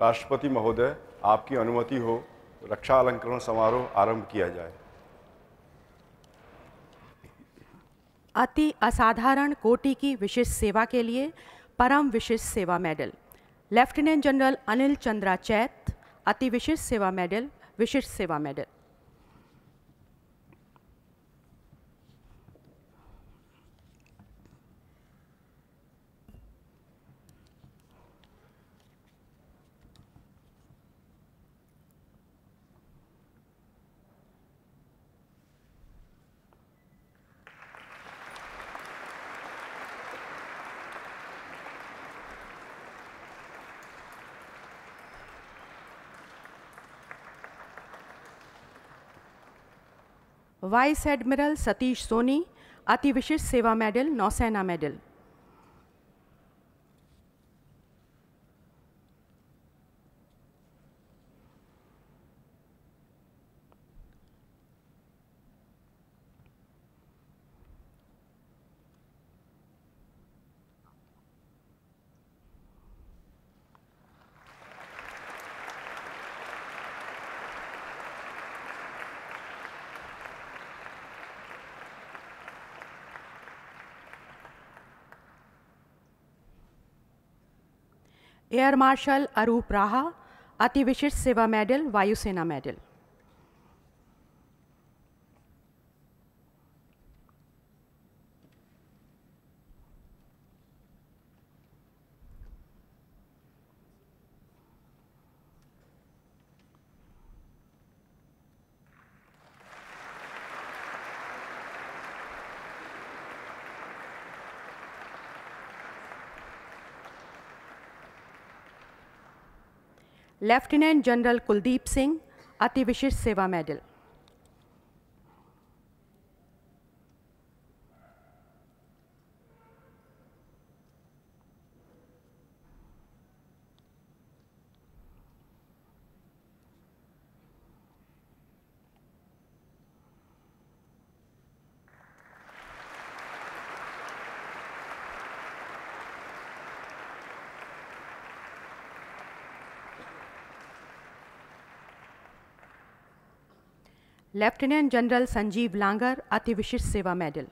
राष्ट्रपति महोदय, आपकी अनुमति हो, रक्षा अलंकरण समारोह आरंभ किया जाए। अति असाधारण कोटि की विशिष्ट सेवा के लिए परम विशिष्ट सेवा medal. Lieutenant general Anil Chandra Chait, अति विशिष्ट सेवा मेडल, विशिष्ट सेवा medal. Vice admiral Satish Soni अति विशिष्ट सेवा medal Nausena medal. Air marshal अरूप राहा अति विशिष्ट सेवा मेडल वायुसेना medal. Lieutenant general Kuldeep Singh अति विशिष्ट सेवा medal lieutenant general Sanjeev Langer अति विशिष्ट सेवा medal.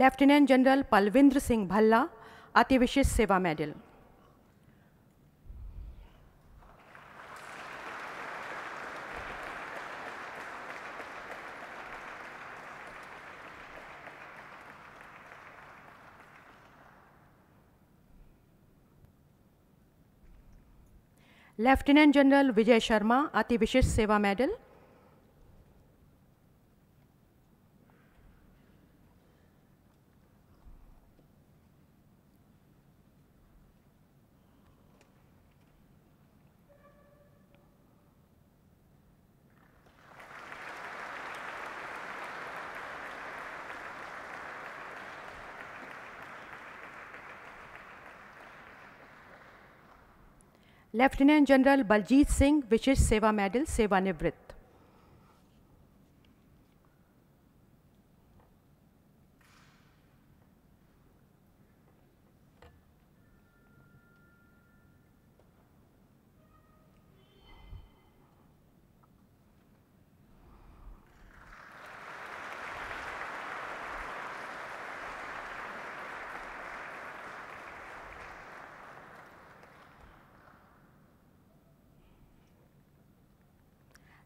Lieutenant general Palvinder Singh Bhalla अति विशिष्ट सेवा medal lieutenant general Vijay Sharma अति विशिष्ट सेवा medal lieutenant general Baljit Singh विशिष्ट सेवा मेडल सेवानिवृत्त।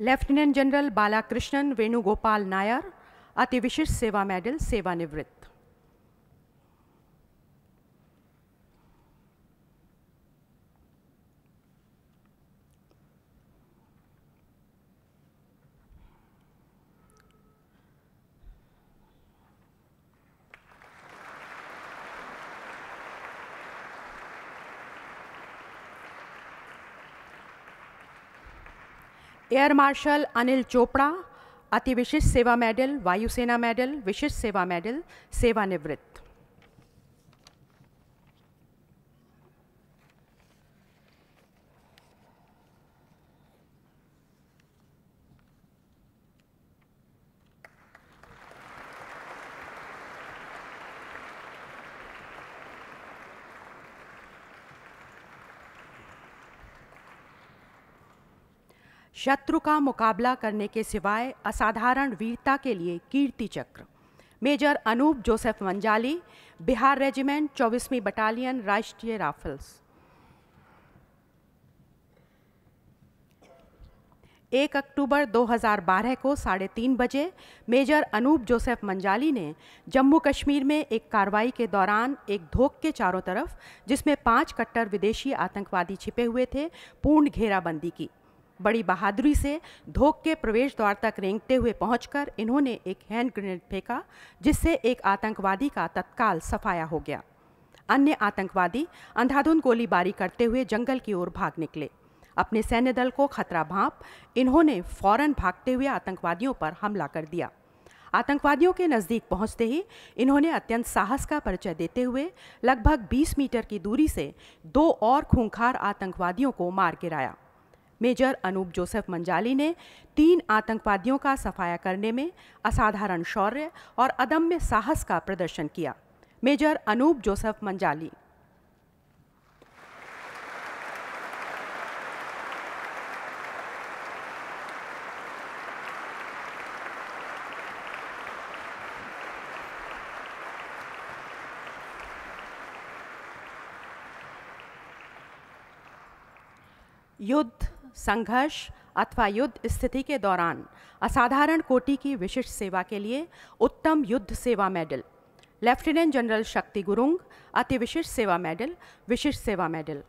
लेफ्टिनेंट जनरल बालाकृष्णन वेणुगोपाल नायर अति विशिष्ट सेवा मेडल सेवानिवृत्त एयर मार्शल अनिल चोपड़ा अति विशिष्ट सेवा मेडल वायुसेना मेडल विशिष्ट सेवा मेडल सेवानिवृत्त। शत्रु का मुकाबला करने के सिवाय असाधारण वीरता के लिए कीर्ति चक्र। Major Anoop Joseph Manjali Bihar regiment, चौबीसवीं battalion, राष्ट्रीय राफल्स। एक अक्टूबर 2012 को साढ़े तीन बजे मेजर अनूप जोसेफ मंजाली ने जम्मू कश्मीर में एक कार्रवाई के दौरान एक धोख के चारों तरफ़, जिसमें पाँच कट्टर विदेशी आतंकवादी छिपे हुए थे, पूर्ण घेराबंदी की। बड़ी बहादुरी से धोख के प्रवेश द्वार तक रेंगते हुए पहुंचकर इन्होंने एक हैंड ग्रेनेड फेंका, जिससे एक आतंकवादी का तत्काल सफाया हो गया। अन्य आतंकवादी अंधाधुंध गोलीबारी करते हुए जंगल की ओर भाग निकले। अपने सैन्य दल को खतरा भांप, इन्होंने फ़ौरन भागते हुए आतंकवादियों पर हमला कर दिया। आतंकवादियों के नज़दीक पहुँचते ही इन्होंने अत्यंत साहस का परिचय देते हुए लगभग 20 मीटर की दूरी से दो और खूंखार आतंकवादियों को मार गिराया। मेजर अनूप जोसेफ मंजाली ने तीन आतंकवादियों का सफाया करने में असाधारण शौर्य और अदम्य साहस का प्रदर्शन किया। Major Anoop Joseph Manjali. युद्ध संघर्ष अथवा युद्ध स्थिति के दौरान असाधारण कोटि की विशिष्ट सेवा के लिए उत्तम युद्ध सेवा मेडल, लेफ्टिनेंट जनरल शक्ति गुरुंग, अति विशिष्ट सेवा मेडल, विशिष्ट सेवा मेडल।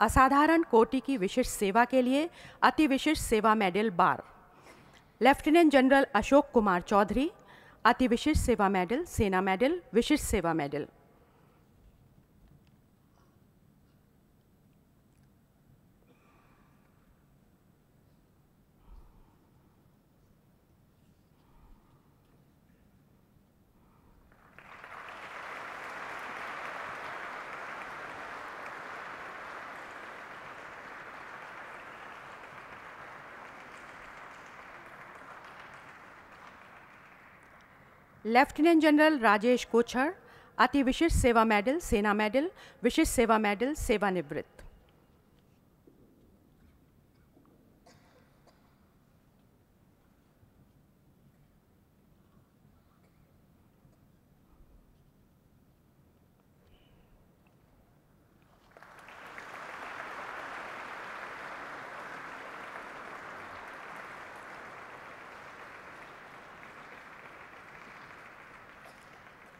असाधारण कोटि की विशिष्ट सेवा के लिए अति विशिष्ट सेवा medal bar. Lieutenant general Ashok Kumar Chaudhary, अति विशिष्ट सेवा मेडल, सेना मेडल, विशिष्ट सेवा medal. Lieutenant general Rajesh Kochhar अति विशिष्ट सेवा मेडल सेना मेडल विशिष्ट सेवा मेडल सेवानिवृत्त।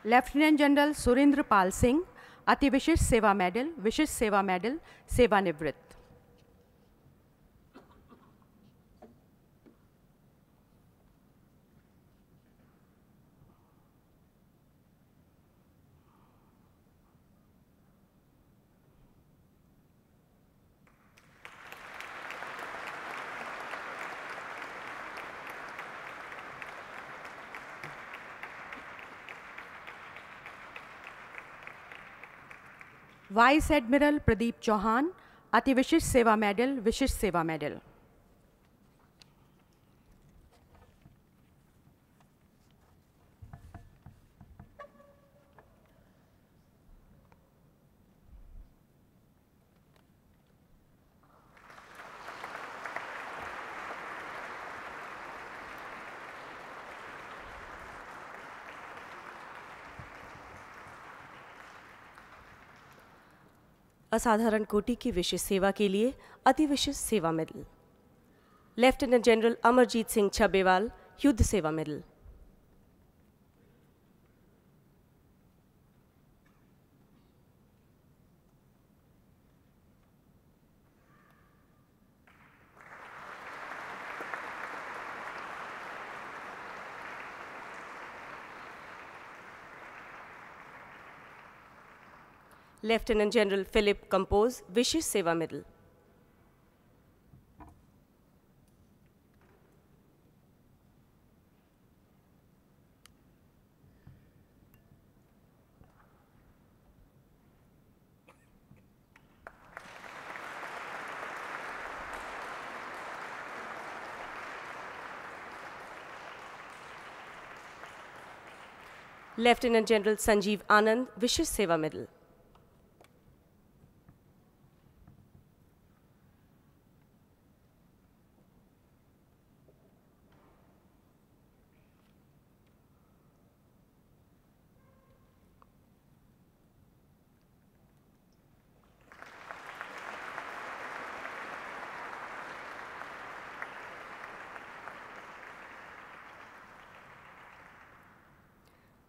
लेफ्टिनेंट जनरल सुरेंद्र पाल सिंह अति विशिष्ट सेवा मेडल विशिष्ट सेवा मेडल सेवानिवृत्त वाइस एडमिरल प्रदीप चौहान अति विशिष्ट सेवा मेडल विशिष्ट सेवा मेडल। असाधारण कोटि की विशेष सेवा के लिए अति विशेष सेवा medal. Lieutenant general Amarjit Singh Chhabewal, युद्ध सेवा medal. Lieutenant General Philip Compose Vishesh Seva Medal. Lieutenant General Sanjeev Anand Vishesh Seva Medal.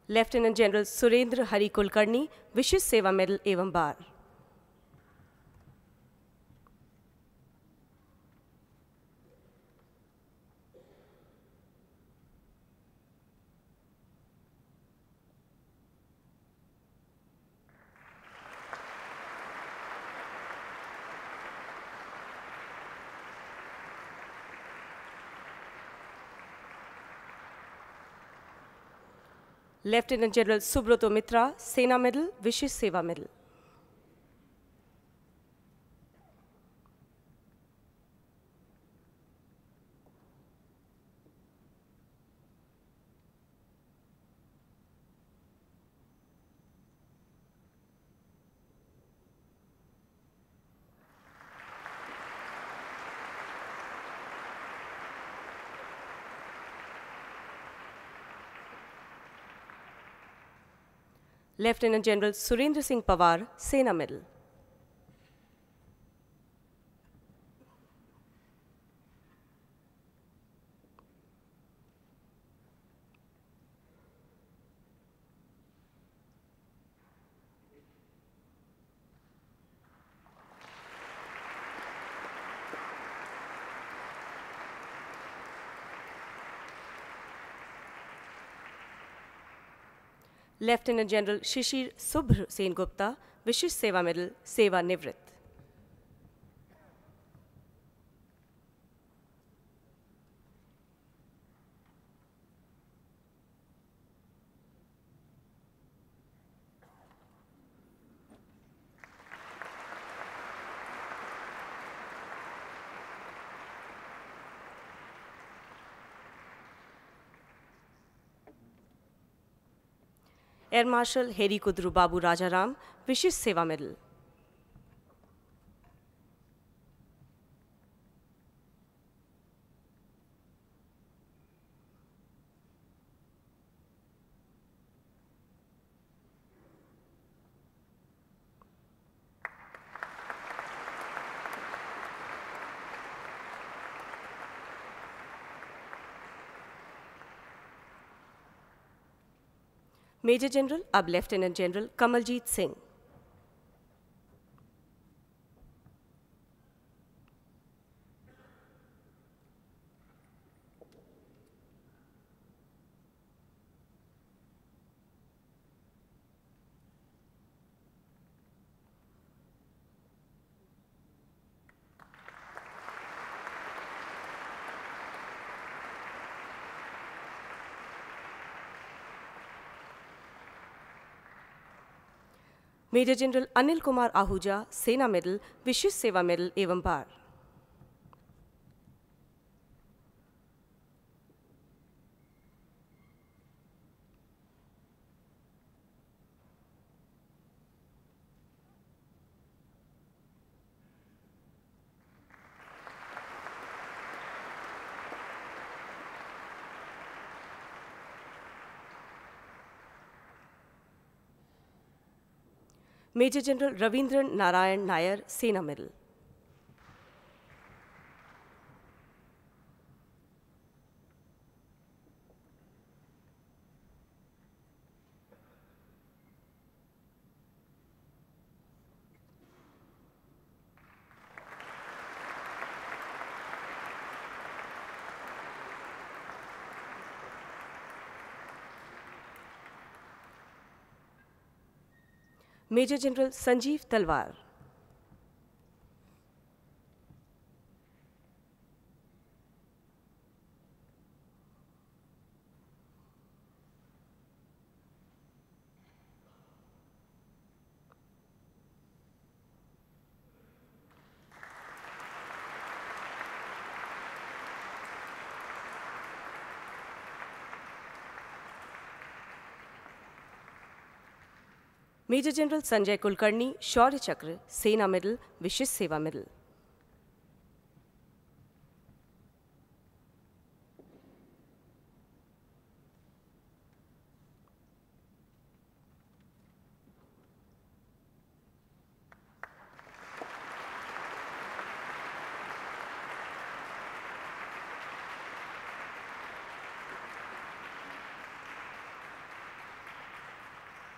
Lieutenant general Surendra Hari Kulkarni विशिष्ट सेवा मेडल एवं bar. Lieutenant general Subroto Mitra सेना medal विशेष सेवा medal lieutenant general Surendra Singh Pawar सेना medal lieutenant general Shishir Subhra Sen Gupta विशिष्ट सेवा medal सेवानिवृत्त air marshal हेरी कुद्रू बाबू राजाराम विशिष्ट सेवा मेडल मेजर जनरल अब lieutenant general Kamaljit Singh major general Anil Kumar Ahuja सेना मेडल विशिष्ट सेवा मेडल एवं bar. Major general Ravindran Narayan Nair सेना medal. Major general Sanjeev Talwar. Major general Sanjay Kulkarni शौर्य चक्र सेना मेडल विशिष्ट सेवा medal.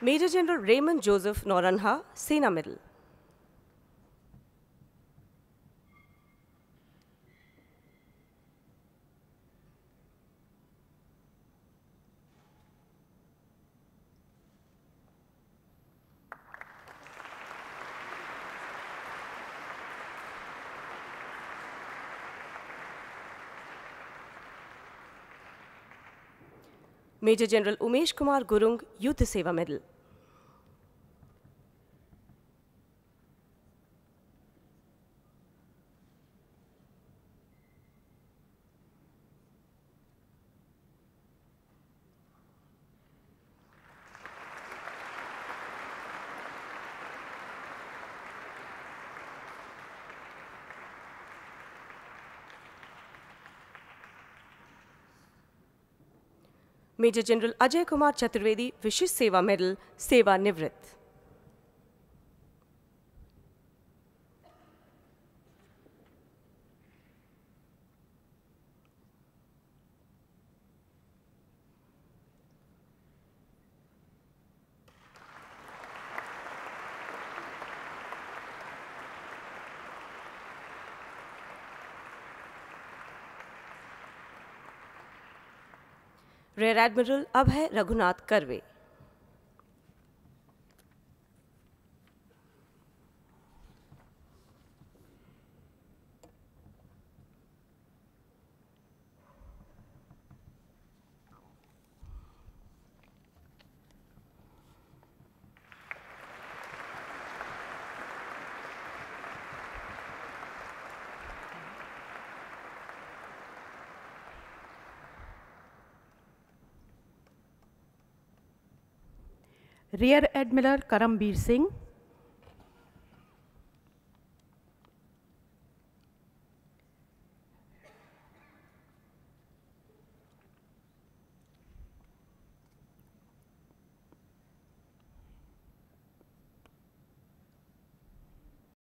Major general Ramon Joseph Noronha सेना medal. Major general Umesh Kumar Gurung युद्ध सेवा medal. Major general Ajay Kumar Chaturvedi विशिष्ट सेवा मेडल सेवानिवृत्त। रेयर एडमिरल अब है रघुनाथ करवे। Rear admiral Karambir Singh